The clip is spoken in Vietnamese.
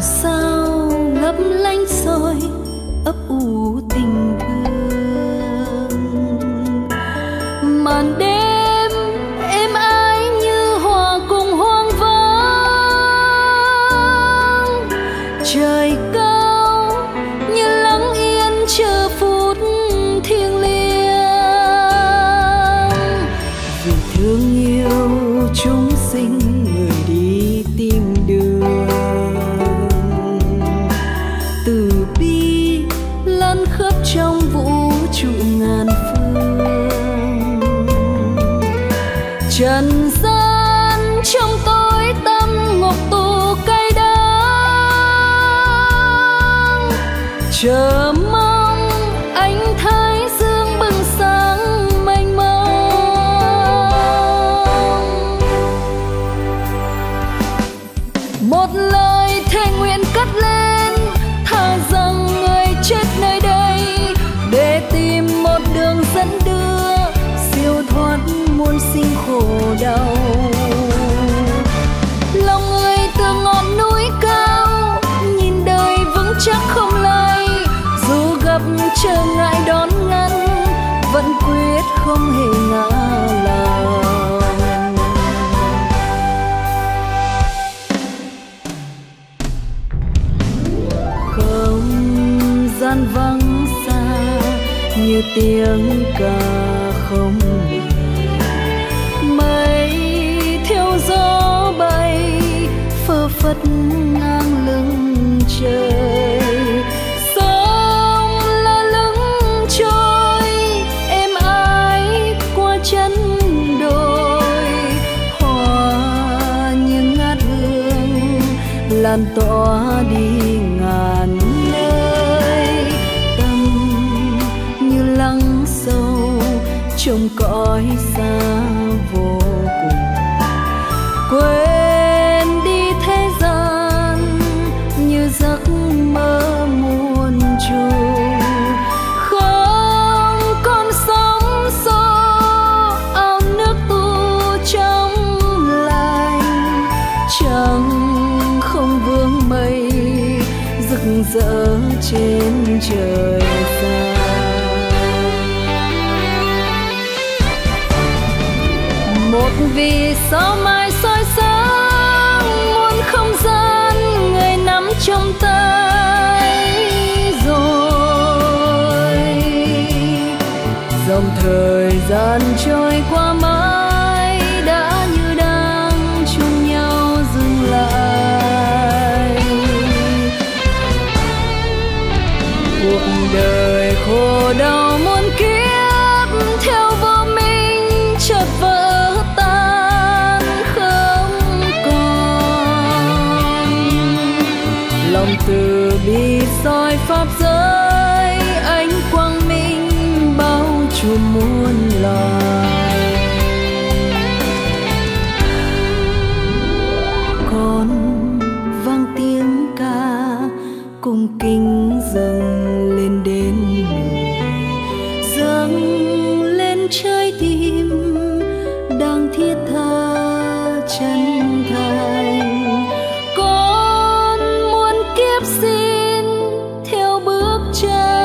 sao lấp lánh soi ấp ủ tình thương màn đêm em ái như hòa cùng hoang vắng. Trời cao như lắng yên chờ phút thiên liêng. Yêu thương yêu chúng chân gian vắng xa, như tiếng ca không mây theo gió bay, phơ phất ngang lưng trời. Sông là lưng trôi em ái qua chân đồi. Hoa như ngát hương, lan tỏa đi ngàn trong cõi xa vô cùng. Quên đi thế gian như giấc mơ muôn trùng không còn sóng xô ao nước tu trong lành. Chẳng rỡ trên trời xa. Vì sao mai soi sáng muôn không gian người nắm trong tay rồi? Dòng thời gian trôi qua mãi đã như đang chung nhau dừng lại. Cuộc đời khổ đau từ bi soi pháp giới, ánh quang minh bao trùm muôn loài. Con vang tiếng ca cùng kinh rừng 这